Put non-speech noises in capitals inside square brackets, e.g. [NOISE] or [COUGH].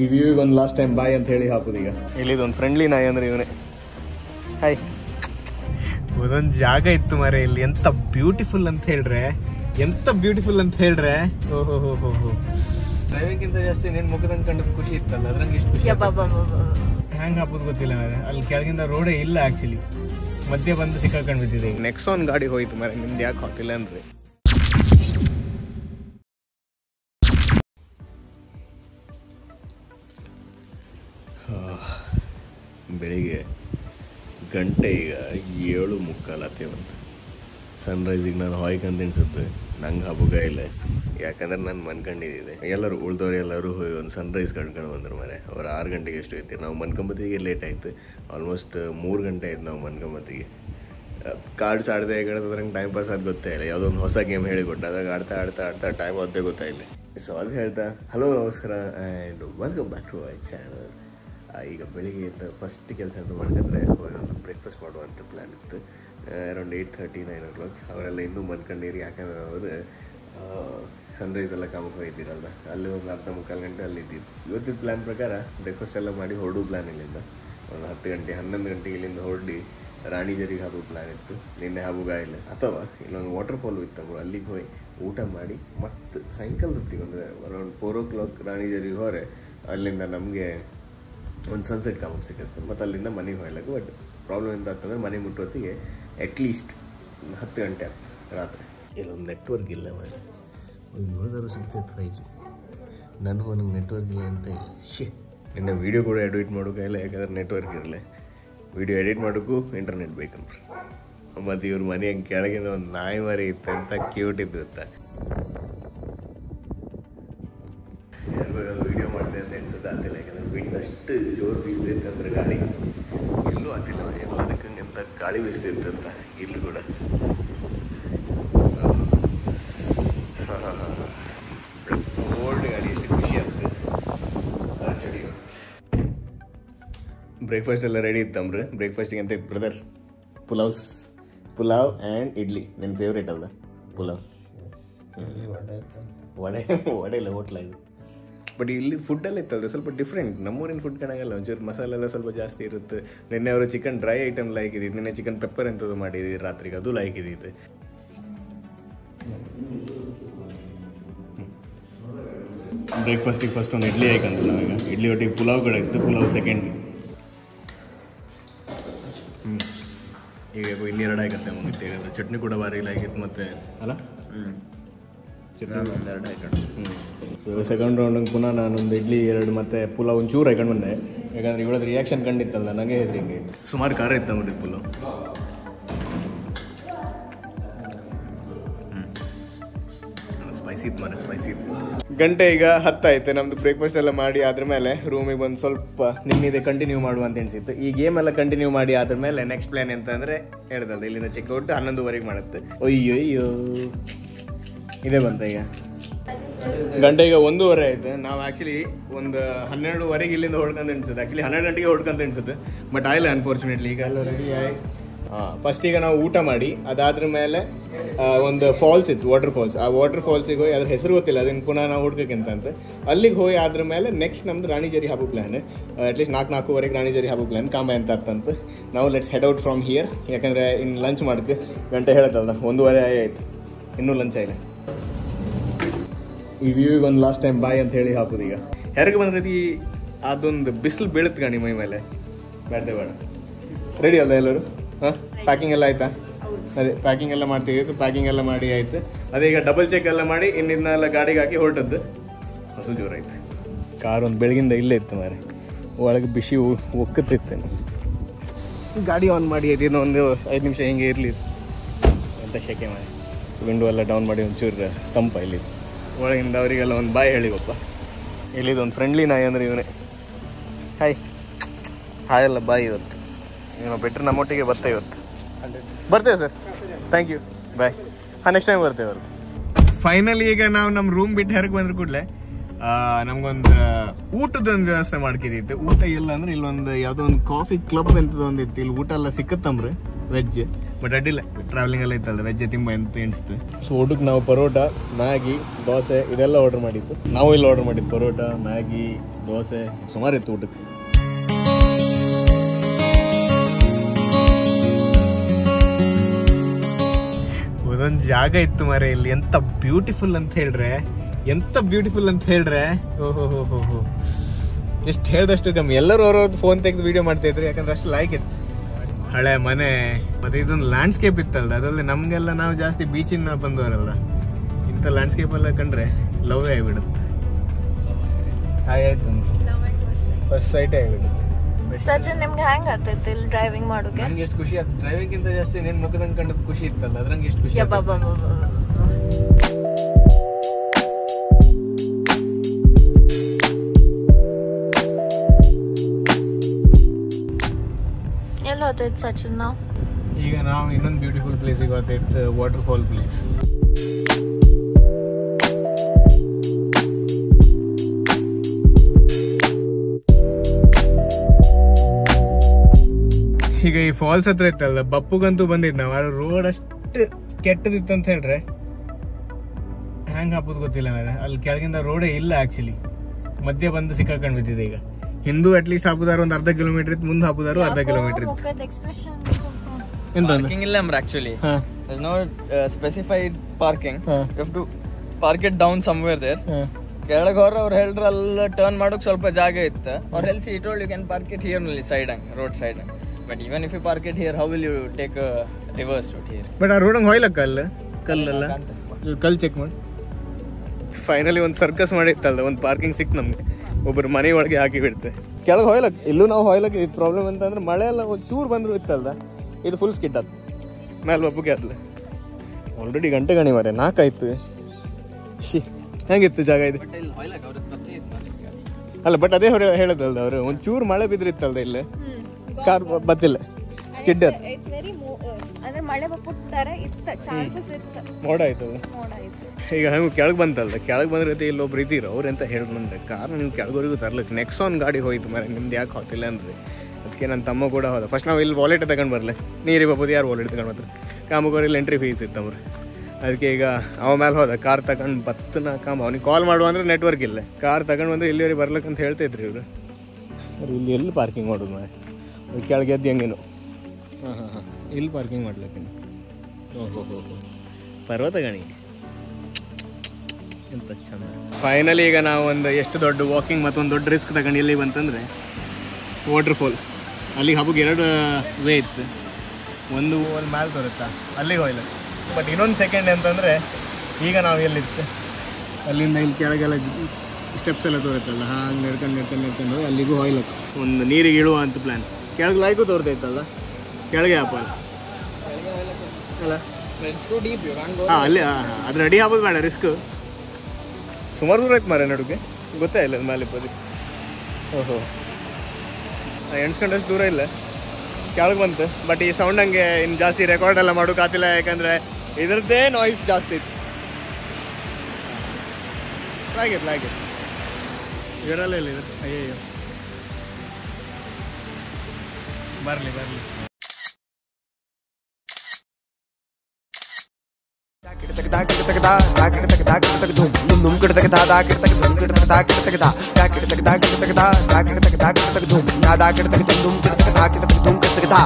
ಈ ವ್ಯೂ ಒಂದು last time ಬಾಯ್ ಅಂತ ಹೇಳಿ ಹಾಕೋದು ಈಗ. ಇಲ್ಲಿದೊಂದು ಫ್ರೆಂಡ್ಲಿ ನಾಯಿ ಅಂದ್ರೆ ಇವನೇ. ಹಾಯ್ ಒಂದೊಂದು ಜಾಗ ಇತ್ತು ಮರೆ ಇಲ್ಲಿ. ಎಂತ ಬ್ಯೂಟಿಫುಲ್ ಅಂತ ಹೇಳ್ರೆ. ಎಂತ ಬ್ಯೂಟಿಫುಲ್ ಅಂತ ಹೇಳ್ರೆ. ಓಹೋ ಹೋ ಹೋ ಹೋ ಡ್ರೈವಿಂಗ್ಗಿಂತ ಜಾಸ್ತಿ ನಿನ್ ಮುಖದಂಗ್ ಕಂಡು ಖುಷಿ ಇತ್ತಲ್ಲ ಅದ್ರಂಗೆ ಇಷ್ಟು ಖುಷಿ ಹ್ಯಾಂಗ್ ಹಾಕೋದು ಗೊತ್ತಿಲ್ಲ ಮಾರೆ ಅಲ್ಲಿ ಕೆಳಗಿಂದ ರೋಡೇ ಇಲ್ಲ ಆಕ್ಚುಲಿ ಮಧ್ಯೆ ಬಂದು ಸಿಕ್ಕಾಕೊಂಡ್ಬಿದ್ದಿದೆ ನೆಕ್ಸ್ಟ್ ಒಂದು ಗಾಡಿ ಹೋಯ್ತು ಮರೆ ನಿಮ್ದು ಯಾಕೆ ಹಾಕಿಲ್ಲ ಅಂದ್ರೆ. ಬೆಳಿಗ್ಗೆ ಗಂಟೆ ಈಗ ಏಳು ಮುಕ್ಕಾಲತ್ತೆ ಬಂತು. ಸನ್ರೈಸಿಗೆ ನಾನು ಹೊಯ್ಕಂತ ಎನ್ಸುತ್ತೆ ನಂಗೆ ಹಬ್ಬಗ ಇಲ್ಲ. ಯಾಕಂದ್ರೆ ನಾನು ಮನ್ಕೊಂಡಿದ್ದೆ ಎಲ್ಲರೂ ಉಳ್ದವ್ರು ಎಲ್ಲರೂ ಹೋಗಿ ಒಂದು ಸನ್ರೈಸ್ ಕಂಡ್ಕೊಂಡು ಬಂದರು ಮನೆ ಅವ್ರು ಆರು ಗಂಟೆಗೆ ಎಷ್ಟು ಐತಿ ನಾವು ಮನ್ಕೊಂಬತ್ತಿಗೆ ಲೇಟ್ ಆಯಿತು. ಆಲ್ಮೋಸ್ಟ್ ಮೂರು ಗಂಟೆ ಆಯ್ತು ನಾವು ಮನ್ಕೊಂಬತ್ತಿಗೆ. ಕಾರ್ಡ್ಸ್ ಆಡದೆ ನಂಗೆ ಟೈಮ್ ಪಾಸ್ ಆದ ಗೊತ್ತೇ ಇಲ್ಲ. ಯಾವುದೋ ಒಂದು ಹೊಸ ಗೇಮ್ ಹೇಳಿಕೊಟ್ಟು. ಅದಾಗ ಆಡ್ತಾ ಆಡ್ತಾ ಆಡ್ತಾ ಟೈಮ್ ಅದೇ ಗೊತ್ತಾಯಿಲ್ಲ ಸೊ ಅದು ಹೇಳ್ತಾ ಹಲೋ ನಮಸ್ಕಾರ. And welcome back to I channel ಈಗ ಬೆಳಿಗ್ಗೆ ಎದ್ದು ಫಸ್ಟ್ ಕೆಲಸ ಅಂತ ಮಾಡ್ಕೊಂಡ್ರೆ ಬ್ರೇಕ್ಫಾಸ್ಟ್ ಮಾಡುವಂಥ ಪ್ಲ್ಯಾನ್ ಇತ್ತು. Around eight thirty nine o'clock ಅವರೆಲ್ಲ ಇನ್ನೂ ಮನ್ಕೊಂಡಿರಿ ಯಾಕಂದ್ರೆ ಅವರು ಸನ್ರೈಸ್ ಎಲ್ಲ ಕಾಮಕ್ಕೆ ಹೋಗಿದ್ದೀರಲ್ಲ ಅಲ್ಲಿ ಒಂದು ಅರ್ಧ ಮುಕ್ಕಾಲು ಗಂಟೆ ಅಲ್ಲಿ ಇದ್ದಿದ್ದು. ಇವತ್ತಿನ ಪ್ಲ್ಯಾನ್ ಪ್ರಕಾರ ಬ್ರೇಕ್ಫಾಸ್ಟ್ ಎಲ್ಲ ಮಾಡಿ ಹೊರಡು ಪ್ಲ್ಯಾನ್ ಇಲ್ಲಿಂದ. ಒಂದು ಹತ್ತು ಗಂಟೆ, ಹನ್ನೊಂದು ಗಂಟೆಗೆ ಇಲ್ಲಿಂದ ಹೊರಡಿ ರಾಣಿಜರಿಗೆ ಹಾಕೋ ಪ್ಲ್ಯಾನ್ ಇತ್ತು. ನಿನ್ನೆ ಹಾಬುಗ ಇಲ್ಲ ಅಥವಾ ಇಲ್ಲೊಂದು ವಾಟರ್ ಫಾಲ್ ಇತ್ತು ಅಲ್ಲಿಗೆ ಹೋಗಿ ಊಟ ಮಾಡಿ ಮತ್ತು ಹೊತ್ತಿಗೆ ಅಂದರೆ ಅರೌಂಡ್ ಫೋರ್ ಓ ಕ್ಲಾಕ್ ರಾಣಿಜರಿಗೆ ಹೋರೆ ಅಲ್ಲಿಂದ ನಮಗೆ ಒಂದು ಸನ್ಸೆಟ್ ಕಾಮಕ್ಕೆ ಸಿಗುತ್ತೆ. ಮತ್ತು ಅಲ್ಲಿಂದ ಮನೆಗೆ ಹೋಗ್ಲಿಕ್ಕೆ ಬಟ್ ಪ್ರಾಬ್ಲಮ್ ಎಂತ ಆಗ್ತಂದ್ರೆ ಮನೆ ಮುಟ್ಟೋತ್ತಿಗೆ ಅಟ್ಲೀಸ್ಟ್ ಹತ್ತು ಗಂಟೆ ಆಗ್ತದೆ ರಾತ್ರಿ. ಇಲ್ಲೊಂದು ನೆಟ್ವರ್ಕ್ ಇಲ್ಲ ಮನೆ ಒಂದು ಏಳ್ದಾರು ಸಿಗ್ತೈತೆ ಫೈ ಜಿ ನನ್ನ ನೆಟ್ವರ್ಕ್ ಇಲ್ಲ ಅಂತ ಇಲ್ಲ. ಶೇ ಇನ್ನು ವೀಡಿಯೋ ಕೂಡ ಎಡಿಟ್ ಮಾಡೋಕ್ಕೆ ಇಲ್ಲ ಯಾಕಂದ್ರೆ ನೆಟ್ವರ್ಕ್ ಇರಲಿ. ವೀಡಿಯೋ ಎಡಿಟ್ ಮಾಡೋಕ್ಕೂ ಇಂಟರ್ನೆಟ್ ಬೇಕಂದ್ರೆ ಮತ್ತು ಇವ್ರ ಮನೆ ಕೆಳಗಿಂದ ಒಂದು ನಾಯಿ ಮರಿ ಇತ್ತು ಅಂತ ಕ್ಯೂಟ್ ಇದ್ದು ಅಂತ ವಿಡಿಯೋ ಮಾಡಿದೆ ಅಂತ ಅನ್ಸುತ್ತೆ ಆಗ್ತಿಲ್ಲ ವಿಂಡ್ ಅಷ್ಟು ಜೋರು ಬೀಸ್ತಿತ್ತು ಅಂದ್ರೆ ಗಾಳಿ. ಇಲ್ಲೂ ಆಗ್ತಿಲ್ಲ ಎಲ್ಲದಕ್ಕಂಗೆ ಅಂತ ಗಾಳಿ ಬೀಸ್ತಿತ್ತು ಅಂತ ಇಲ್ಲೂ ಕೂಡ. ಓಲ್ಡ್ ಗಾಡಿ ಎಷ್ಟು ಖುಷಿ ಆಗ್ತದೆ. ಚಳಿ ಬ್ರೇಕ್ಫಾಸ್ಟ್ ಎಲ್ಲ ರೆಡಿ ಇತ್ತಂಬ್ರೆ ಬ್ರೇಕ್ಫಾಸ್ಟಿಗೆ ಅಂತ ಇತ್ತು ಬ್ರದರ್ ಪುಲಾವ್ಸ್ ಪುಲಾವ್ ಆ್ಯಂಡ್ ಇಡ್ಲಿ ನನ್ನ ಫೇವ್ರೇಟ್ ಅಲ್ಲ ಪುಲಾವ್ ವಡೆ [LAUGHS] ವಡೆ ಇಲ್ಲ ಹೋಟ್ಲ ಇದು? ಬಟ್ ಇಲ್ಲಿ ಫುಡ್ ಎಲ್ಲ ಇತ್ತಲ್ಲ ಸ್ವಲ್ಪ ಡಿಫ್ರೆಂಟ್ ನಮ್ಮೂರಿನ ಫುಡ್ ಕಣಗಲ್ಲ ಒಂಚೂರು ಮಸಾಲೆ ಎಲ್ಲ ಸ್ವಲ್ಪ ಜಾಸ್ತಿ ಇರುತ್ತೆ. ನಿನ್ನೆ ಅವರು ಚಿಕನ್ ಡ್ರೈ ಐಟಮ್ ಲೈಕ್ ಇದ್ದಿದ್ದು ನಿನ್ನೆ ಚಿಕನ್ ಪೆಪ್ಪರ್ ಎಂಥದ್ದು ಮಾಡಿದ್ದೀವಿ ರಾತ್ರಿಗೆ, ಅದು ಲೈಕ್ ಇದ್ದಿತ್ತು ಬ್ರೇಕ್ಫಾಸ್ಟಿಗೆ ಫಸ್ಟ್ ಒಂದು ಇಡ್ಲಿ ಆಯ್ಕಂತ ನಾವೀಗ ಇಡ್ಲಿ ಒಟ್ಟಿಗೆ ಪುಲಾವ್ ಕಡೆ ಇತ್ತು ಪುಲಾವ್ ಸೆಕೆಂಡ್ ಹ್ಞೂ ಈಗ ಇಲ್ಲಿ ಎರಡು ಆಯ್ಕತ್ತೆ ಮುಗಿತ್ತೆ ಚಟ್ನಿ ಕೂಡ ಭಾರಿ ಇತ್ತು ಮತ್ತೆ. ಅಲ್ಲ? ಹ್ಞೂ ಸೆಕೆಂಡ್ ರೌಂಡಿಗೆ ಪುನಃ ನಾನೊಂದು ಇಡ್ಲಿ ಎರಡು ಮತ್ತೆ ಪುಲಾವ್ ಒಂಚೂರು ಹಾಕೊಂಡು ಬಂದೆ. ಯಾಕಂದ್ರೆ ಇವಳದ್ದು ರಿಯಾಕ್ಷನ್ ಕಂಡಿತ್ತಲ್ಲ ನನಗೆ ಹಿಂಗೆ ಸುಮಾರು ಖಾರ ಇತ್ತು ನೋಡಿ ಪುಲಾವ್. ಸ್ಪೈಸಿ ಇತ್ತು ಮನೆ ಸ್ಪೈಸಿ ಗಂಟೆ ಈಗ ಹತ್ತಾಯ್ತು ನಮ್ದು ಬ್ರೇಕ್ಫಾಸ್ಟ್ ಎಲ್ಲ ಮಾಡಿ ಅದ್ರ ಮೇಲೆ ರೂಮಿಗೆ ಬಂದು ಸ್ವಲ್ಪ ನಿನ್ನಿದೆ ಕಂಟಿನ್ಯೂ ಮಾಡುವ ಅಂತ ಎಣಿಸಿತ್ತು. ಈ ಗೇಮ್ ಎಲ್ಲ ಕಂಟಿನ್ಯೂ ಮಾಡಿ ಆದ್ರ ಮೇಲೆ ನೆಕ್ಸ್ಟ್ ಪ್ಲಾನ್ ಎಂತ ಅಂದ್ರೆ ಹೇಳ್ದಲ್ಲ ಇಲ್ಲಿಂದ ಚೆಕ್ಔಟ್ ಹನ್ನೊಂದುವರೆಗೆ ಮಾಡುತ್ತೆ. ಅಯ್ಯೋ ಅಯ್ಯೋ ಇದೇ ಬಂತ ಈಗ? ಗಂಟೆ ಈಗ ಒಂದೂವರೆ ಆಯ್ತು. ನಾವು ಆ್ಯಕ್ಚುಲಿ ಒಂದು ಹನ್ನೆರಡುವರೆಗೆ ಇಲ್ಲಿಂದ ಹೊಡ್ಕೊಂತ ಎಣಿಸುತ್ತೆ. ಆ್ಯಕ್ಚುಲಿ ಹನ್ನೆರಡು ಗಂಟೆಗೆ ಹೊಡ್ಕೊಂತ ಎಣಿಸುತ್ತೆ. ಬಟ್ ಆಯಿಲ್ಲ ಅನ್ಫಾರ್ಚುನೇಟ್ಲಿ ಈಗ ಎಲ್ಲ ರೆಡಿ ಆಯ್ ಹಾಂ ಫಸ್ಟ್ ಈಗ ನಾವು ಊಟ ಮಾಡಿ ಅದಾದ್ರ ಮೇಲೆ ಒಂದು ಫಾಲ್ಸ್ ಇತ್ತು ವಾಟರ್ ಫಾಲ್ಸ್ ಆ ವಾಟರ್ ಫಾಲ್ಸಿಗೆ ಹೋಗಿ ಅದ್ರ ಹೆಸರು ಗೊತ್ತಿಲ್ಲ ಅದನ್ನು ಪುನಃ ನಾವು ಹುಡ್ಕಕ್ಕಿಂತ ಅಂತ ಅಲ್ಲಿಗೆ ಹೋಗಿ ಆದ್ರ ಮೇಲೆ ನೆಕ್ಸ್ಟ್ ನಮ್ದು ರಾಣಿಜರಿ ಹಬ್ಬ ಪ್ಲ್ಯಾನ್ ಅಟ್ಲೀಸ್ಟ್ ನಾಲ್ಕು ನಾಲ್ಕೂವರೆಗೆ ರಾಣಿಜರಿ ಹಬ್ಬ ಪ್ಲ್ಯಾನ್ ಕಾಂಬ ಅಂತ ಅಂತಂತ ನಾವು let's head out from here ಯಾಕಂದರೆ ಇನ್ನು ಲಂಚ್ ಮಾಡಕ್ಕೆ ಗಂಟೆ ಹೇಳತ್ತಲ್ಲ ಒಂದೂವರೆ ಆಯ್ತು. ಇನ್ನೂ ಲಂಚ್ ಆಗಿಲ್ಲ ಈ ವ್ಯೂಗೆ ಒಂದು ಲಾಸ್ಟ್ ಟೈಮ್ ಬಾಯ್ ಅಂತ ಹೇಳಿ ಹಾಕೋದು ಈಗ. ಯಾರಿಗೆ ರೀತಿ ಅದೊಂದು ಬಿಸಿಲು ಬೀಳುತ್ತೆ ಗಾಣಿ ಮೈ ಮೇಲೆ? ಬೇಡದೆ ಬೇಡ ರೆಡಿ ಅಲ್ಲ ಎಲ್ಲರೂ? ಹಾಂ? ಪ್ಯಾಕಿಂಗ್ ಎಲ್ಲ ಆಯ್ತಾ? ಅದೇ ಪ್ಯಾಕಿಂಗ್ ಎಲ್ಲ ಮಾಡ್ತೀವಿ ಪ್ಯಾಕಿಂಗ್ ಎಲ್ಲ ಮಾಡಿ ಆಯ್ತು. ಅದೇ ಈಗ ಡಬಲ್ ಚೆಕ್ ಎಲ್ಲ ಮಾಡಿ ಇನ್ನಿದ್ನೆಲ್ಲ ಗಾಡಿಗೆ ಹಾಕಿ ಹೊರಟದ್ದು. ಹಸು ಜೋರಾಯ್ತು. ಕಾರ್ ಒಂದು ಬೆಳಗಿಂದ ಇಲ್ಲೇ ಇತ್ತು ಮಾರೆ ಒಳಗೆ ಬಿಸಿ ಒಕ್ಕತ್ತಿತ್ತೇನು ಗಾಡಿ ಆನ್ ಮಾಡಿ ಅದೇನೋ ಒಂದು ಐದು ನಿಮಿಷ ಹಿಂಗೆ ಇರಲಿ. ಅಂತ ಶೆಕೆ ಮಾಡಿ ವಿಂಡೋ ಎಲ್ಲ ಡೌನ್ ಮಾಡಿ ಒಂಚೂರು ತಂಪ ಇಲ್ಲಿ. ಒಳಗಿಂದ ಅವರಿಗೆಲ್ಲ ಒಂದು ಬಾಯ್ ಹೇಳಿವಪ್ಪ ಇಲ್ಲಿದೊಂದು ಫ್ರೆಂಡ್ಲಿ ನಾಯಿ ಅಂದ್ರೆ ಇವನೇ. ಹಾಯ್ ಹಾಯ್ ಅಲ್ಲ, ಬಾಯ್ ಇವತ್ತು. ನೀವು ಬಿಟ್ಟರೆ ನಮ್ಮೊಟ್ಟಿಗೆ ಬರ್ತಾ ಇವತ್ತು. ಬರ್ತೇವೆ ಸರ್ ಥ್ಯಾಂಕ್ ಯು ಬಾಯ್ ಹಾಂ ನೆಕ್ಸ್ಟ್ ಟೈಮ್ ಬರ್ತೇವೆ ಅವ್ರದ್ದು ಫೈನಲಿ ಈಗ ನಾವು ನಮ್ಮ ರೂಮ್ ಬಿಟ್ಟು ಹೊರಗೆ ಬಂದ್ರೆ ಕೂಡಲೇ ನಮಗೊಂದು ಊಟದ ಒಂದು ವ್ಯವಸ್ಥೆ ಮಾಡ್ಕಿದ್ದಿತ್ತು ಊಟ ಇಲ್ಲ ಅಂದ್ರೆ ಇಲ್ಲೊಂದು ಯಾವುದೋ ಒಂದು ಕಾಫಿ ಕ್ಲಬ್ ಅಂತದೊಂದು ಇತ್ತು ಇಲ್ಲಿ ಊಟ ಎಲ್ಲ ಸಿಕ್ಕತ್ತಂಬ್ರೆ ವೆಜ್ ಬಟ್ ಅಡ್ಡಿಲ್ಲ ಟ್ರಾವೆಲಿಂಗ್ ಎಲ್ಲ ಇತ್ತಲ್ಲ ವೆಜ್ ತಿಂಬ ಅಂತ ಎಣಿಸ್ತು. ಸೊ ಊಟಕ್ಕೆ ನಾವು ಪರೋಟ ಮ್ಯಾಗಿ ದೋಸೆ ಇದೆಲ್ಲ ಆರ್ಡರ್ ಮಾಡಿದ್ದು. ನಾವು ಇಲ್ಲಿ ಆರ್ಡರ್ ಮಾಡಿದ್ದು ಪರೋಟ ಮ್ಯಾಗಿ ದೋಸೆ ಸುಮಾರು ಇತ್ತು ಊಟಕ್ಕೆ ಒಂದೊಂದು ಜಾಗ ಇತ್ತು ಮರೆ ಇಲ್ಲಿ ಎಂತ ಬ್ಯೂಟಿಫುಲ್ ಅಂತ ಹೇಳ್ರೆ ಎಂತ ಬ್ಯೂಟಿಫುಲ್ ಅಂತ ಹೇಳ್ರೆ. ಓಹೋ ಹೋ ಹೋ ಹೋ. ಎಷ್ಟು ಹೇಳ್ದಷ್ಟು ಕಮ್ಮಿ. ಎಲ್ಲರೂ ಅವ್ರವ್ರದ್ದು ಫೋನ್ ತೆಗೆದು ವಿಡಿಯೋ ಮಾಡ್ತಾ ಇದ್ರು ಯಾಕಂದ್ರೆ ಅಷ್ಟು ಲೈಕ್ ಇತ್ತು. ಹಳೆ ಮನೆ ಮತ್ತೆ ಇದೊಂದು ಲ್ಯಾಂಡ್ಸ್ಕೇಪ್ ಇತ್ತಲ್ಲ ಅದರಲ್ಲಿ ನಮ್ಗೆಲ್ಲ ನಾವು ಜಾಸ್ತಿ ಬೀಚಿನ ಬಂದವರಲ್ಲ. ಇಂಥ ಲ್ಯಾಂಡ್ಸ್ಕೇಪ್ ಎಲ್ಲ ಕಂಡ್ರೆ ಲವ್ ಆಗಿಬಿಡುತ್ತೆ. ಆಯ್ತು. ಫಸ್ಟ್ ಸೈಟೇ ಆಗಿಬಿಡುತ್ತೆ. ಸಚಿನ್ ನಿಮ್ಗೆ ಹ್ಯಾಂಗ್ ಆಗ್ತೈತೆ ಇಲ್ಲಿ ಡ್ರೈವಿಂಗ್ ಮಾಡೋಕೆ? ನಂಗೆ ಎಷ್ಟು ಖುಷಿ ಆಯ್ತು. ಡ್ರೈವಿಂಗ್ ಗಿಂತ ಜಾಸ್ತಿ ನಿನ್ ಮುಖದಂಗೆ ಕಂಡದ್ ಖುಷಿ ಇತ್ತಲ್ಲ ಅದ್ರಂಗೆ ಎಷ್ಟು ಖುಷಿ ಸಚಿನ್ ಈಗ ನಾವು ಇನ್ನೊಂದು ಬ್ಯೂಟಿಫುಲ್ ಪ್ಲೇಸ್ ಹೋಗ್ತೈತೆ ವಾಟರ್ ಫಾಲ್ ಪ್ಲೇಸ್ ಈಗ ಈ ಫಾಲ್ಸ್ ಹತ್ರ ಇತ್ತಲ್ಲ ಬಪ್ಪುಗಂತೂ ಬಂದಿದ್ ನಾವು. ಅದು ರೋಡ್ ಅಷ್ಟು ಕೆಟ್ಟದಿತ್ತು ಅಂತ ಹೇಳ್ರೆ, ಹ್ಯಾಂಗ್ ಹಾಕೋದು ಗೊತ್ತಿಲ್ಲ ಮೇಲೆ ಅಲ್ಲಿ ಕೆಳಗಿಂದ ರೋಡೇ ಇಲ್ಲ ಆಕ್ಚುಲಿ ಮಧ್ಯೆ ಬಂದು ಸಿಕ್ಕಾಕೊಂಡ್ ಬಿದ್ದಿದೆ ಈಗ. ಹಿಂದೂ ಅಟ್ ಲೀಸ್ಟ್ ಹಾಕುದಾರ ಒಂದ್ ಅರ್ಧ ಕಿಲೋಮೀಟರ್ ಇತ್ತು ಮುಂದೆ ಹಾಕುದಾರು ಅರ್ಧ ಕಿಲೋಮೀಟರ್ ಎಕ್ಸ್ಪ್ರೆಷನ್ ಇಲ್ಲ amber actually. ಹಾ. There's no uh, specified parking. ಹಾ. You have ದೇರ್ ಕೆಳಗೆ ಹೋರ ಅವ್ರು ಹೇಳ್ರ ಅಲ್ಲ ಟರ್ನ್ ಮಾಡೋಕ್ ಸ್ವಲ್ಪ ಜಾಗ ಇತ್ತು. ಅವ್ರ LC it you can park it ಹಿಯರ್ನಲ್ಲಿ side hang road side but even if you park it here how will you take reverse route here but ಆ ರೋಡಂಗೆ ಹೊಯ್ಲಕ್ಕ ಅಲ್ಲ ಕಲ್ಲಲ್ಲ? ಕಲ್ ಚೆಕ್ ಮಾಡಿ. ಫೈನಲಿ ಒಂದು ಸರ್ಕಸ್ ಮಾಡಿತ್ತಲ್ಲ ಒಂದು ಪಾರ್ಕಿಂಗ್ ಸಿಕ್ತು ನಮ್ಗೆ. ಒಬ್ಬರು ಮನೆ ಒಳಗೆ ಹಾಕಿ ಬಿಡುತ್ತೆ ಕೆಳಗೆ ಹೊಯ್ಲಕ್ ಇಲ್ಲೂ ನಾವು ಹೊಯ್ಲಕ್ಕೆ ಇದು ಪ್ರಾಬ್ಲಮ್ ಅಂತಂದ್ರೆ ಮಳೆ ಎಲ್ಲ ಒಂದು ಚೂರು ಬಂದ್ರು ಇತ್ತಲ್ದ? ಇದು ಫುಲ್ ಸ್ಕಿಟ್ ಆತು ಮೇಲೆ ಒಬ್ಬಗೆ ಆದ್ಲೆ ಆಲ್ರೆಡಿ ಗಂಟೆ ಗಣಿ ಮಾರೆ ನಾಲ್ಕಾಯ್ತು ಶಿ ಹೆಂಗಿತ್ತು ಜಾಗ ಇದು? ಅಲ್ಲ ಬಟ್ ಅದೇ ಅವ್ರು ಹೇಳದಲ್ದ ಅವರು ಒಂದು ಚೂರು ಮಳೆ ಬಿದ್ರಿತ್ತಲ್ದ ಇಲ್ಲೇ? ಕಾರ್ ಬತ್ತಿಲ್ಲ ಸ್ಕಿಡ್ ಆಯ್ತು ಇಟ್ಸ್ ವೆರಿ ಅಂದ್ರೆ ಮಳೆ ಬಪ್ಪುತ್ತಾರೆ ಇತ್ತ ಚಾನ್ಸಸ್ ಇತ್ತು. ಮೋಡ ಆಯ್ತು ಮೋಡ ಈಗ ಹಂಗೆ ಕೆಳಗೆ ಬಂತಲ್ಲ ಕೆಳಗೆ ಬಂದ್ರೆ ಇಲ್ಲೊಬ್ರು ಇದ್ದೀರ? ಅವ್ರು ಎಂತ ಹೇಳಿ ಬಂದೆ? ಕಾರ್ ನಿಮ್ ಕೆಳಗೋರಿಗೂ ತರ್ಲಿಕ್ಕೆ. ನೆಕ್ಸ್ಟ್ ಆನ್ ಗಾಡಿ ಹೋಯ್ತು ಮರ ನಿಮ್ದು ಯಾಕೆ ಹೋಗ್ತಿಲ್ಲ ಅಂದ್ರೆ? ಅದಕ್ಕೆ ನನ್ನ ತಮ್ಮ ಕೂಡ ಹೋದ. ಫಸ್ಟ್ ನಾವು ಇಲ್ಲಿ ವಾಲೆಟ್ ತಗೊಂಡು ಬರಲೆ. ನೀರಿ ಬಾಬುದು ಯಾರು ವಾಲೆಟ್ ತಗೊಂಡು ಬರ್ತಾರೆ? ಕಾಮಗೋರಿಲ್ಲಿ ಎಂಟ್ರಿ ಫೀಸ್ ಇತ್ತು ಅವ್ರು ಅದಕ್ಕೆ ಈಗ ಅವ ಮೇಲೆ ಹೋದ. ಕಾರ್ ತಗೊಂಡು ಬತ್ತನ ಕಾಮ ಅವ್ನಿಗೆ ಕಾಲ್ ಮಾಡುವ ಅಂದ್ರೆ ನೆಟ್ವರ್ಕ್ ಇಲ್ಲ. ಕಾರ್ ತಗೊಂಡು ಬಂದ್ರೆ ಇಲ್ಲಿವರೆಗೆ ಬರ್ಲಿಕ್ಕೆ ಅಂತ ಹೇಳ್ತಿದ್ರಿ ಇವರು. ಅವ್ರು ಇಲ್ಲಿ ಎಲ್ಲಿ ಪಾರ್ಕಿಂಗ್ ಮಾಡೋದು ಮನೆ ಅವ್ರು ಕೆಳಗೆ ಎದ್ದು ಹೆಂಗೇನು. ಹಾಂ ಹಾಂ ಹಾಂ. ಇಲ್ಲಿ ಪಾರ್ಕಿಂಗ್ ಮಾಡ್ಲಿಕ್ಕೆ ಓಹೋ ಹೋ ಪರ್ವತ ಗಣಿ. ಎಂತ ಚಂದ. ಫೈನಲಿ ಈಗ ನಾವು ಒಂದು ಎಷ್ಟು ದೊಡ್ಡ ವಾಕಿಂಗ್ ಮತ್ತೊಂದು ದೊಡ್ಡ ರಿಸ್ಕ್ ತಗೊಂಡು ಎಲ್ಲಿ ಬಂತಂದ್ರೆ ವಾಟರ್ ಫಾಲ್ ಅಲ್ಲಿಗೆ ಹಬ್ಬಕ್ಕೆ ಎರಡು ವೇ ಇತ್ತು. ಒಂದು ಅಲ್ಲಿ ಮ್ಯಾಲೆ ತೋರುತ್ತಾ ಅಲ್ಲಿಗೆ ಹೋಯ್ಲ. ಬಟ್ ಇನ್ನೊಂದು ಸೆಕೆಂಡ್ ಅಂತಂದರೆ ಈಗ ನಾವು ಎಲ್ಲಿತ್ತು? ಅಲ್ಲಿಂದ ಇಲ್ಲಿ ಕೆಳಗೆಲ್ಲ ಸ್ಟೆಪ್ಸ್ ಎಲ್ಲ ತೋರುತ್ತಲ್ಲ ಹಾಂಗೆ ನಡ್ಕೊಂಡು ನಡ್ಕೊಂಡು ನಡ್ಕೊಂಡು ಹೋಗಿ ಅಲ್ಲಿಗೂ ಹೋಯ್ಲಕ್ಕ ಒಂದು ನೀರಿಗೆ ಇಳುವ ಅಂತ ಪ್ಲ್ಯಾನ್ ಕೆಳಗೆ ಲೈಕು ತೋರ್ತೈತಲ್ಲ ಕೆಳಗೆ ಹಾಪ ಅಲ್ಲ? ಗೋ ಹಾಂ ಅಲ್ಲಿ ಅದು ರೆಡಿ ಆಗೋದು ಬೇಡ ರಿಸ್ಕ್ ಸುಮಾರು ದೂರ ಆಯ್ತು ಮಾರೆ ನಡುಗೆ ಗೊತ್ತೇ ಇಲ್ಲ ಮೇಲೆ ಬದಿ ಓಹೋ. ಎಣ್ಸ್ಕೊಂಡಷ್ಟು ದೂರ ಇಲ್ಲ. ಕೆಳಗೆ ಬಂತು. ಬಟ್ ಈ ಸೌಂಡ್ ಹಂಗೆ ಇನ್ನು ಜಾಸ್ತಿ ರೆಕಾರ್ಡ್ ಎಲ್ಲ ಮಾಡೋಕ್ಕಾತಿಲ್ಲ ಯಾಕಂದರೆ ಇದ್ರದ್ದೇ ನಾಯ್ಸ್ ಜಾಸ್ತಿ ಇತ್ತು. ಆಗಿತ್ತು ಆಗಿತ್ತು ಇರಲ್ಲ ಇಲ್ಲ ಅಯ್ಯೋ ಬರಲಿ ಬರಲಿ. तक दा किट तक दा दा किट तक दा किट तक धूम धूम धूम किट तक दा दा किट तक धूम किट तक दा किट तक दा दा किट तक दा किट तक दा दा किट तक दा किट तक धूम दा दा किट तक धूम धूम किट तक दा किट तक धूम किट तक दा